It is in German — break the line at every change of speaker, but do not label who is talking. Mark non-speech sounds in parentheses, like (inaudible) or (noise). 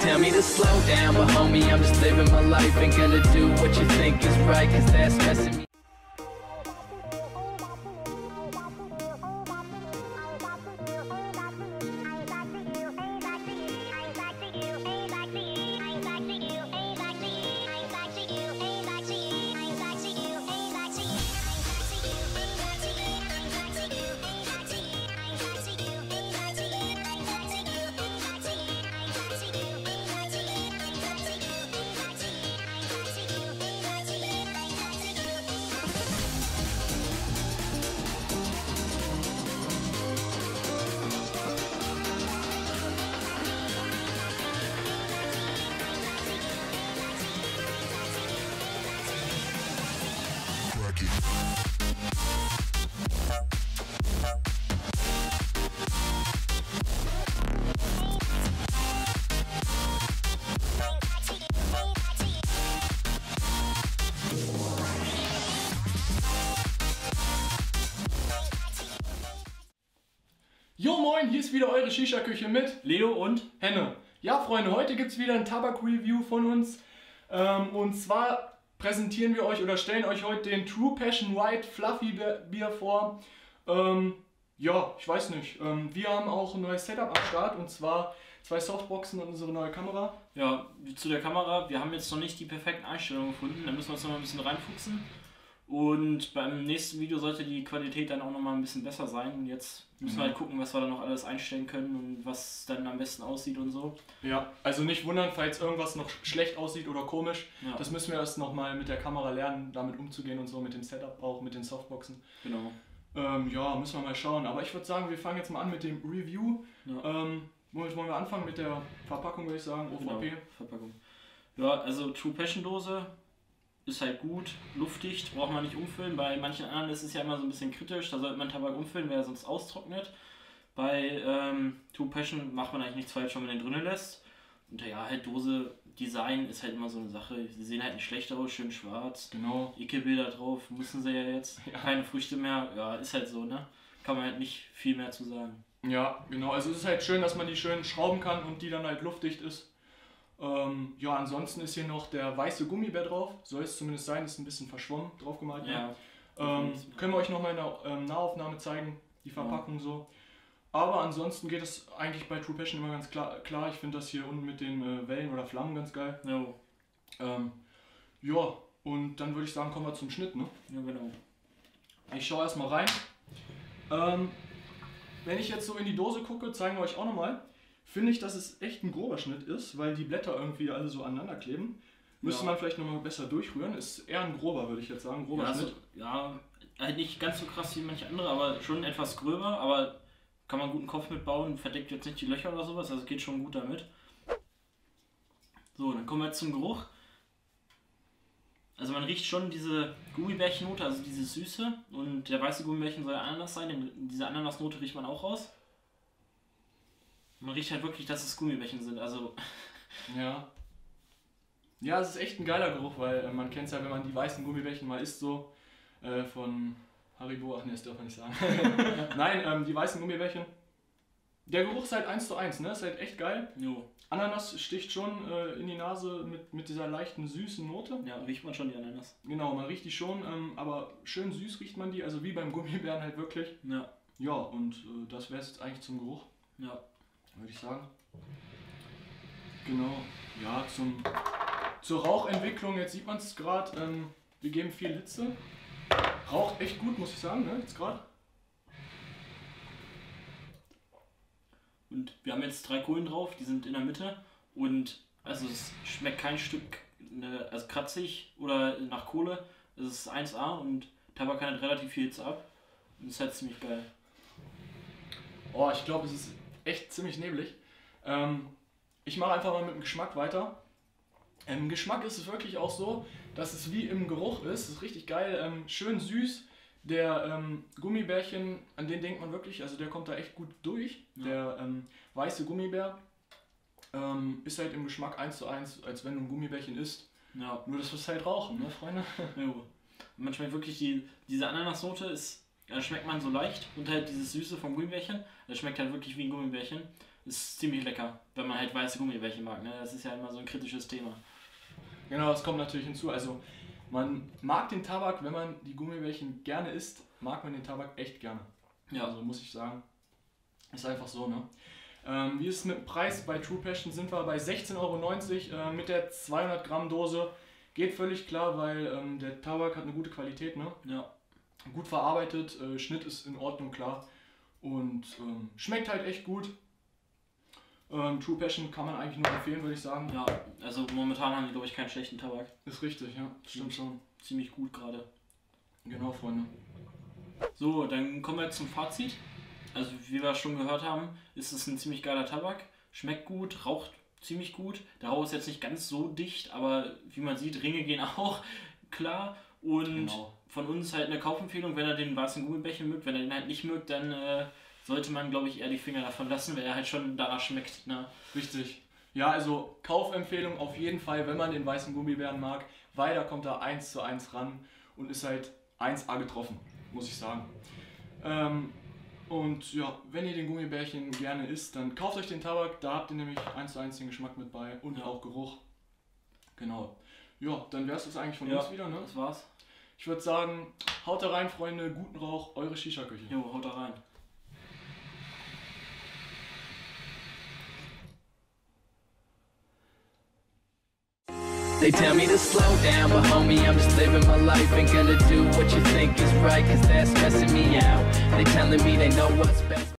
tell me to slow down, but homie, I'm just living my life. Ain't gonna do what you think is right, cause that's messing me.
Jo moin, hier ist wieder eure Shisha-Küche mit
Leo und
Henne. Ja Freunde, heute gibt es wieder ein Tabak-Review von uns. Ähm, und zwar präsentieren wir euch oder stellen euch heute den True Passion White Fluffy Bier- vor. Ähm, ja, ich weiß nicht. Ähm, wir haben auch ein neues Setup am Start und zwar zwei Softboxen und unsere neue Kamera.
ja, zu der Kamera. Wir haben jetzt noch nicht die perfekten Einstellungen gefunden. Da müssen wir uns noch mal ein bisschen reinfuchsen. Und beim nächsten Video sollte die Qualität dann auch noch mal ein bisschen besser sein. Und jetzt müssen wir halt gucken, was wir da noch alles einstellen können und was dann am besten aussieht und so.
Ja, also nicht wundern, falls irgendwas noch schlecht aussieht oder komisch.
Ja.
Das müssen wir erst nochmal mit der Kamera lernen, damit umzugehen und so, mit dem Setup auch, mit den Softboxen.
Genau.
Ähm, ja, müssen wir mal schauen. Aber ich würde sagen, wir fangen jetzt mal an mit dem Review.
Ja.
Ähm, wollen wir anfangen mit der Verpackung, würde ich sagen, OVP.
Genau, Verpackung. Ja, also True Passion Dose ist halt gut, luftdicht, braucht man nicht umfüllen. Bei manchen anderen ist es ja immer so ein bisschen kritisch, da sollte man Tabak umfüllen, weil er sonst austrocknet. Bei ähm, True Passion macht man eigentlich nichts falsch, wenn man den drinnen lässt. Und ja, halt Dose, Design ist halt immer so eine Sache. Sie sehen halt nicht schlecht aus, schön schwarz.
Genau.
Icke-Bilder drauf, müssen sie ja jetzt. (laughs)
Ja.
Keine Früchte mehr, ja, ist halt so, ne? Kann man halt nicht viel mehr zu sagen.
Ja, genau. Also es ist halt schön, dass man die schön schrauben kann und die dann halt luftdicht ist. Ähm, ja, ansonsten ist hier noch der weiße Gummibär drauf. Soll es zumindest sein, ist ein bisschen verschwommen drauf gemalt. ne?
Ja,
Ähm, können wir euch nochmal in der ähm, Nahaufnahme zeigen, die Verpackung so. Aber ansonsten geht es eigentlich bei True Passion immer ganz klar. klar. Ich finde das hier unten mit den äh, Wellen oder Flammen ganz geil.
jo,
Ähm, ja, und dann würde ich sagen, kommen wir zum Schnitt. Ne?
ja, genau.
Ich schaue erstmal rein. Ähm, wenn ich jetzt so in die Dose gucke, zeigen wir euch auch nochmal. Finde ich, dass es echt ein grober Schnitt ist, weil die Blätter irgendwie alle so aneinander kleben. Müsste
Ja.
man vielleicht nochmal besser durchrühren. Ist eher ein grober, würde ich jetzt sagen. Grober
Ja,
Schnitt.
also, ja, halt nicht ganz so krass wie manche andere, aber schon etwas gröber, aber kann man guten Kopf mitbauen, verdeckt jetzt nicht die Löcher oder sowas, also geht schon gut damit. So, dann kommen wir jetzt zum Geruch. Also man riecht schon diese Gummibärchennote, also diese Süße und der weiße Gummibärchen soll ja Ananas sein, denn diese Ananasnote riecht man auch raus. Man riecht halt wirklich, dass es Gummibärchen sind, also
Ja. Ja, es ist echt ein geiler Geruch, weil äh, man kennt es ja, wenn man die weißen Gummibärchen mal isst, so äh, von Haribo, ach ne, das darf man nicht sagen. (laughs) Nein, ähm, die weißen Gummibärchen. Der Geruch ist halt 1 zu 1, ne? Ist halt echt geil.
jo,
Ananas sticht schon äh, in die Nase mit, mit dieser leichten süßen Note.
ja, riecht man schon die Ananas.
Genau, man riecht die schon, ähm, aber schön süß riecht man die, also wie beim Gummibären halt wirklich.
Ja,
Ja, und äh, das wäre jetzt eigentlich zum Geruch,
ja.
Würde ich sagen. Genau, ja, zum, zur Rauchentwicklung, jetzt sieht man es gerade, ähm, wir geben viel Hitze. Raucht echt gut, muss ich sagen, ne, jetzt gerade.
Und wir haben jetzt drei Kohlen drauf, die sind in der Mitte. Und also es schmeckt kein Stück ne, also kratzig oder nach Kohle. Es ist 1A und Tabak halt relativ viel Hitze ab. Und das ist halt ziemlich geil.
Oh, ich glaube, es ist echt ziemlich neblig. Ähm, ich mache einfach mal mit dem Geschmack weiter. Im Geschmack ist es wirklich auch so, dass es wie im Geruch ist. Es ist richtig geil, ähm, schön süß. Der ähm, Gummibärchen, an den denkt man wirklich, also der kommt da echt gut durch.
Ja.
Der ähm, weiße Gummibär ähm, ist halt im Geschmack 1 zu 1, als wenn du ein Gummibärchen isst.
Ja,
Nur, dass wir es halt rauchen, ne, Freunde?
Und man schmeckt wirklich die, diese Ananasnote ist, ja, schmeckt man so leicht und halt dieses Süße vom Gummibärchen. Das schmeckt halt wirklich wie ein Gummibärchen. ist ziemlich lecker, wenn man halt weiße Gummibärchen mag. Ne? Das ist ja immer so ein kritisches Thema.
Genau, das kommt natürlich hinzu. Also man mag den Tabak, wenn man die Gummibärchen gerne isst, mag man den Tabak echt gerne.
Ja.
Also muss ich sagen, ist einfach so, ne? Ähm, wie ist es mit dem Preis? Bei True Passion sind wir bei 16,90 Euro äh, mit der 200 Gramm Dose. Geht völlig klar, weil ähm, der Tabak hat eine gute Qualität, ne?
Ja.
Gut verarbeitet, äh, Schnitt ist in Ordnung, klar. Und ähm, schmeckt halt echt gut. Ähm, True Passion kann man eigentlich nur empfehlen, würde ich sagen.
Ja, also momentan haben die, glaube ich, keinen schlechten Tabak.
Ist richtig, ja. Stimmt schon.
Ziemlich gut gerade.
Genau, Freunde.
So, dann kommen wir zum Fazit. Also, wie wir schon gehört haben, ist es ein ziemlich geiler Tabak. Schmeckt gut, raucht ziemlich gut. Der Rauch ist jetzt nicht ganz so dicht, aber wie man sieht, Ringe gehen (laughs) auch klar. Und
Genau.
Von uns halt eine Kaufempfehlung, wenn er den weißen Gummibärchen mögt. Wenn er den halt nicht mögt, dann äh, sollte man, glaube ich, eher die Finger davon lassen, weil er halt schon danach schmeckt. Ne?
Richtig. Ja, also Kaufempfehlung auf jeden Fall, wenn man den weißen Gummibären mag, weil da kommt er 1 zu 1 ran und ist halt 1A getroffen, muss ich sagen. Ähm, und ja, wenn ihr den Gummibärchen gerne isst, dann kauft euch den Tabak, da habt ihr nämlich 1 zu 1 den Geschmack mit bei und
Ja.
auch Geruch. Genau. Ja, dann wäre es das eigentlich von
Ja.
uns wieder, ne?
Das war's.
Ich würde sagen, haut da rein, Freunde, guten Rauch, eure Shisha-Küche.
Jo, haut da rein.
They tell me to slow down, but homie, I'm just living my life. Ain't gonna do what you think is right, cause that's stressing me out. They telling me they know what's best.